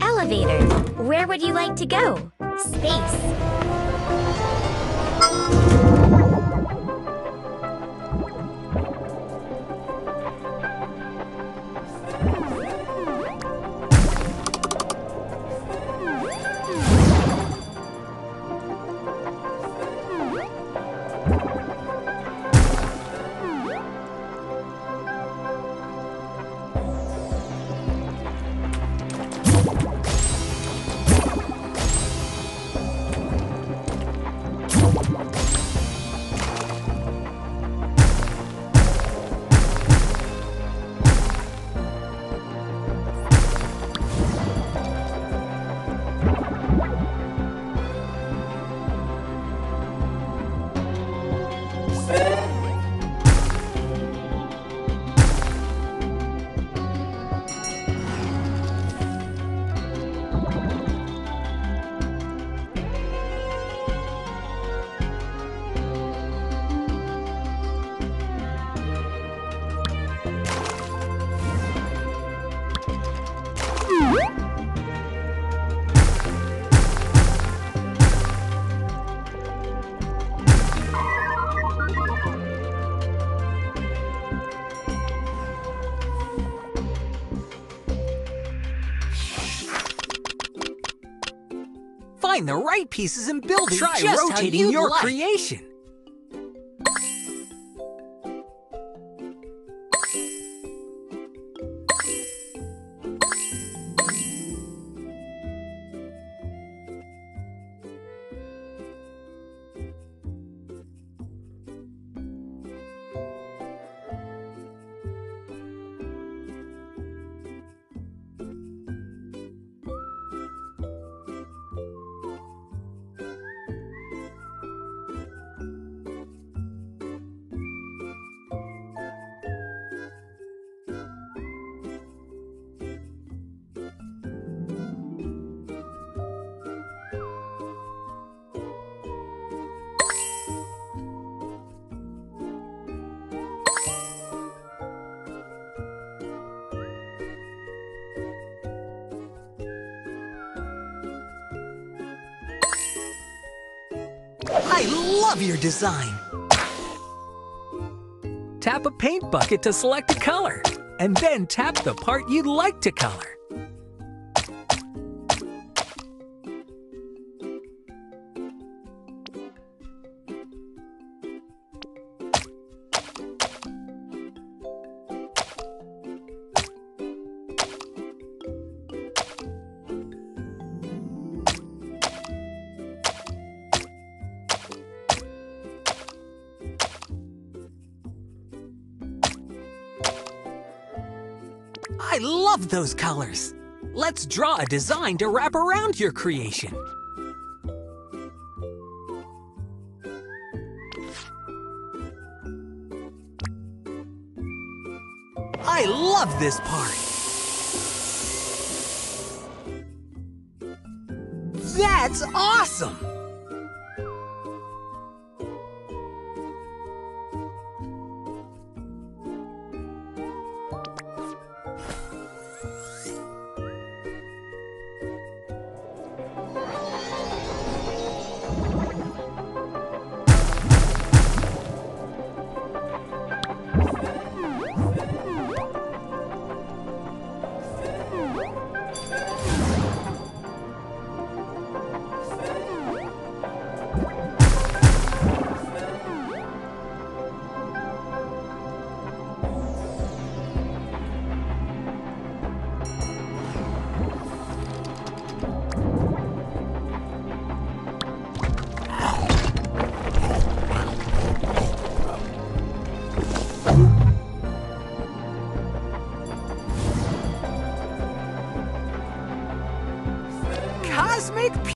Elevator. Where would you like to go? Space. Woo! Find the right pieces and build it Try just rotating your like. creation. I love your design. Tap a paint bucket to select a color, and then tap the part you'd like to color. I love those colors. Let's draw a design to wrap around your creation. I love this part. That's awesome!